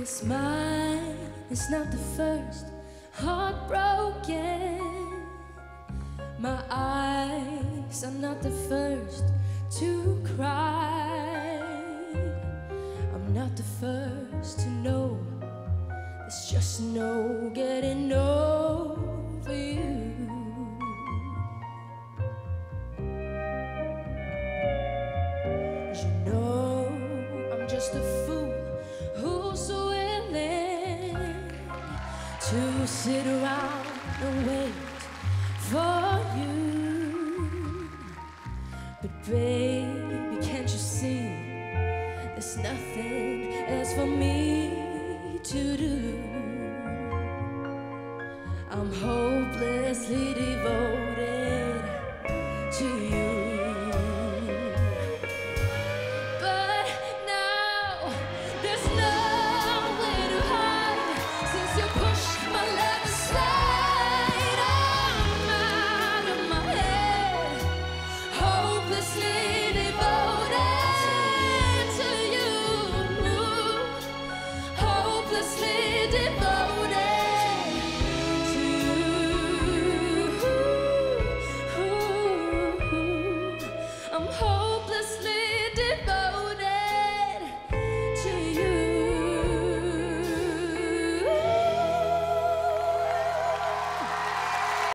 Cause mine is not the first heartbroken. My eyes are not the first to cry. I'm not the first to know. There's just no getting over you. You know I'm just a fool who's to sit around and wait for you. But baby, can't you see there's nothing else for me to do? I'm hopelessly devoted